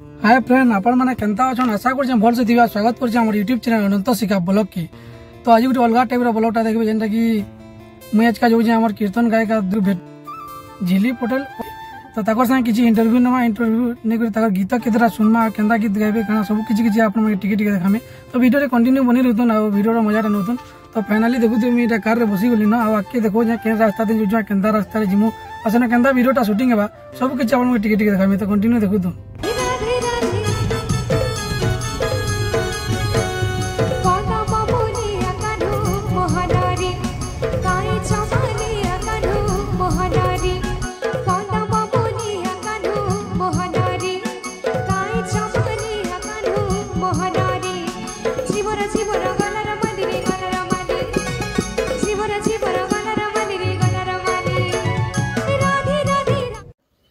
Hi friend आपण मैंने केनता अछन आशा करछे भल से दिवा स्वागत करछे हमर YouTube channel Anant Shikha blog की तो आज गोटे अलग टाइप ब्लॉगटा देखबे जेनटा कि मुई आज का जो हमर कीर्तन गायिका भेट झिली पटेल तो ताकर संगे किछि इंटरव्यू नवा इंटरव्यू नै कर ताकर गीत केतरा सुनमा केनता गीत गाइबे काना सब किछि किछि आपण माने टिके टिके देखामे तो वीडियो रे कंटिन्यू बनी रहतन आ वीडियो रो मज़ा नउतन तो फाइनली देखु तुम इटा कार रे बसी गली ना आके देखो जे केन रास्ता दिन जो केनता रास्ता रे जिमु असना केनता वीडियोटा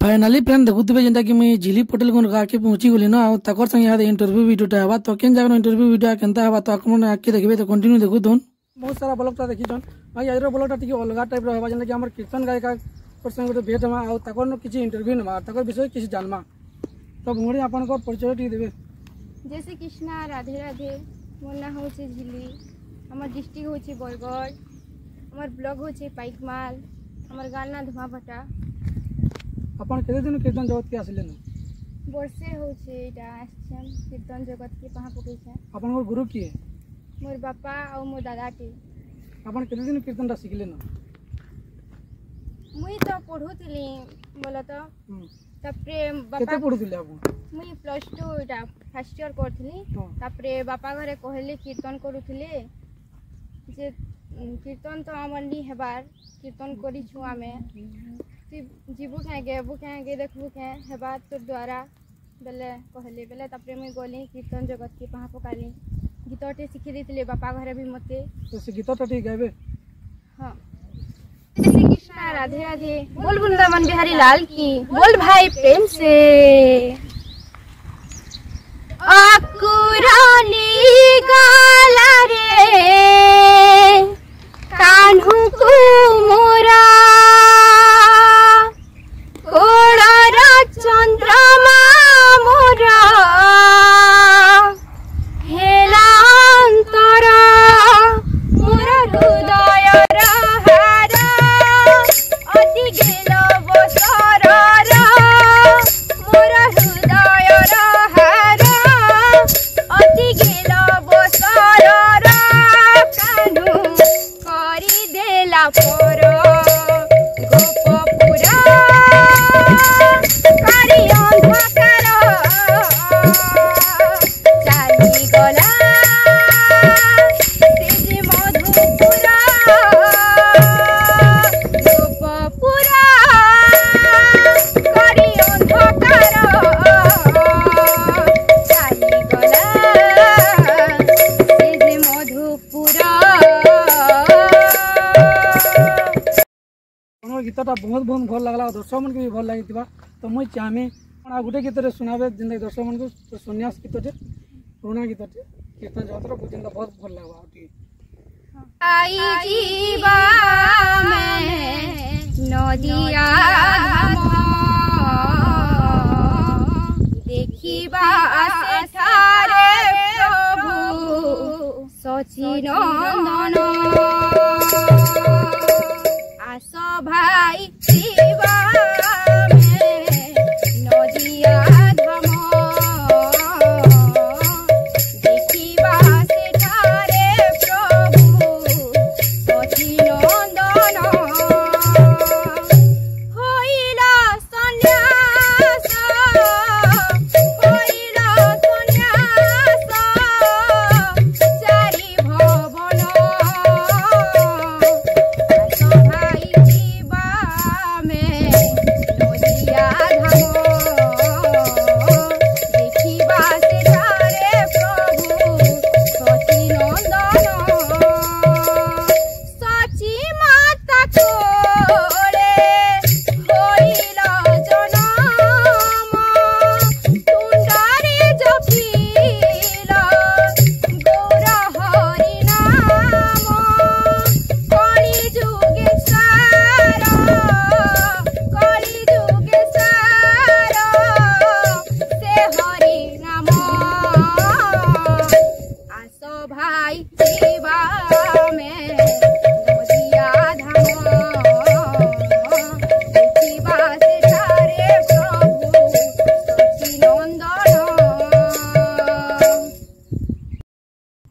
फाइनाली फ्रेंड देखुथिबे जेनटा कि मुई झिली पटेल को आके पहुँची गली ना तकर संगे याद इंटरव्यू वीडियोटा हेबा तो केन जागर इंटरव्यू वीडियो केनता हेबा तो आपन आके देखबे तो कंटिन्यू देखु दोन बहुत सारा ब्लॉगटा देखिछन भाई आजरो ब्लॉगटा टिके अलगा टाइप रो हेबा जेनटा कि हमर कीर्तन गायिका पर संगे गोटे भेट तकर न किछि इंटरव्यू नेबा तकर विषय किछि जानमा तो आपन को परिचय टिके देबे जय श्री कृष्णा राधे राधे मो ना हूँ झिली आम डिस्ट्रिक्ट हूँ बरगढ़ आम ब्लक हूँ पाइकमाल आम गाँव ना धुआभटा बर्षे केते दिन कीर्तन जगत के आसिले न? आछन कीर्तन जगत के पहा पके गुरु किए? मोर बापा आ मोर दादा के आपन केते दिन कीर्तन रा सिखले न? मुई तो पढुतली बोलत। हम्म। तापरे बापा केते पढ़ुले आबु मुई प्लस 2 एटा फ़र्स्ट ईयर करथली तापरे बापा घरे कहले कीर्तन करूथले जे कीर्तन तो आमनी हेबार कीर्तन करी छु आमे ती जीवु खै गेबु खै गे देखबु खै हेबार तो द्वारा बेले कहले बेले तापरे मुई गोली कीर्तन जगत के पहा पकाली गीतटे सिखि दैतले बापा घरे भी मते तो से गीतटे गाबे हाँ श्री कृष्णा राधे राधे। बोल वृंदावन बिहारी लाल की। बोल भाई प्रेम से। अकुरानी गाला रे। कान्हू ବହୁତ ବହୁତ ଭଲ ଲାଗ୍ଲା ଦର୍ଶକମାନଙ୍କୁ ବି ଭଲ ଲାଗିଥିବା ତ ମୁଇଁ ଚାହିଁମି ଆପଣ ଆଉ ଗୋଟେ ଗୀତରେ ଶୁଣାବେ ଯେନ୍ତାକି ଦର୍ଶକମାନଙ୍କୁ ସନ୍ନ୍ୟାସ ଗୀତଟେ ପୁରୁଣା ଗୀତଟେ କୀର୍ତ୍ତନ ଜଗତର ଯେନ୍ତା ବହୁତ ଭଲ ଲାଗ୍ବା ଆଉ ଟିକେ নদিয়া দেখিবা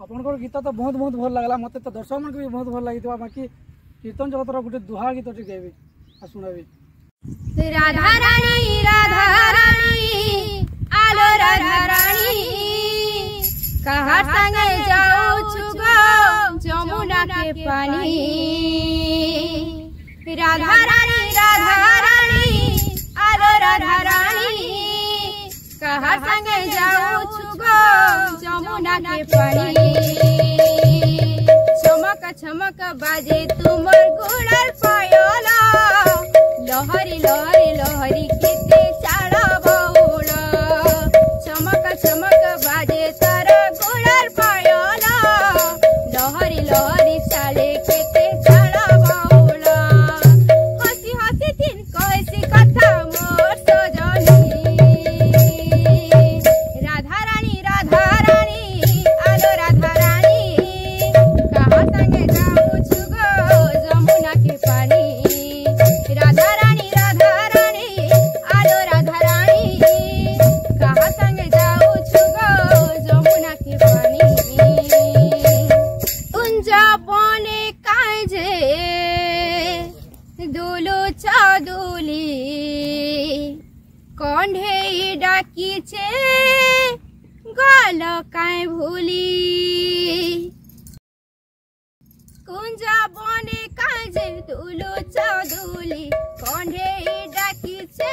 ଆପଣଙ୍କର ଗୀତ ତ ବହୁତ ବହୁତ ଭଲ ଲାଗିଲା ମୋତେ ତ ଦର୍ଶକମାନଙ୍କୁ ବି ବହୁତ ଭଲ ଲାଗିଥିବା ବାକି କୀର୍ତ୍ତନ ଜଗତର ଗୋଟେ ଦୁହା ଗୀତଟି ଗାଇବି ଆଉ ଶୁଣାବି ରାଧା ରାଣୀ ରାଧା ରାଣୀ ଆଲୋ ରାଧା ରାଣୀ କାହା ସାଙ୍ଗେ ଯାଉଛୁ ଗೋ ଯମୁନା କେ ପାଣି ରାଧା तोहर संगे जाऊ छुगो जमुना के पारी चमक चमक बाजे চাদুলি। কণ্ঠে ডাকিছে গলকায় ভুলি। কুঞ্জা বনে কাজে দুলু চাদুলি কণ্ঠে ডাকিছে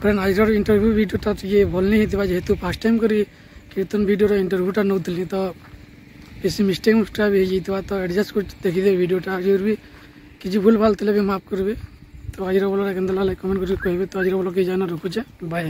ফ্রেন্ড আজর ইন্টরভিউ ভিডিওটা টিকি ভাল নেই হইতিবা যেহেতু ফার্স্ট টাইম করি কীর্তন ভিডিওর ইন্টরভিউটা নেউলি তো বেশি মিস্টেক মিস্টেক হয়ে যাই তো আডজস্ট করে দেখিদেবে ভিডিওটা আজর বি কিছু ভুল ভাল লে বি মাফ করবে তো আজর ব্লগটা কেমন লাগলা কমেন্ট করি কহবে তো আজর ব্লগ এই জানা রখুছে বাই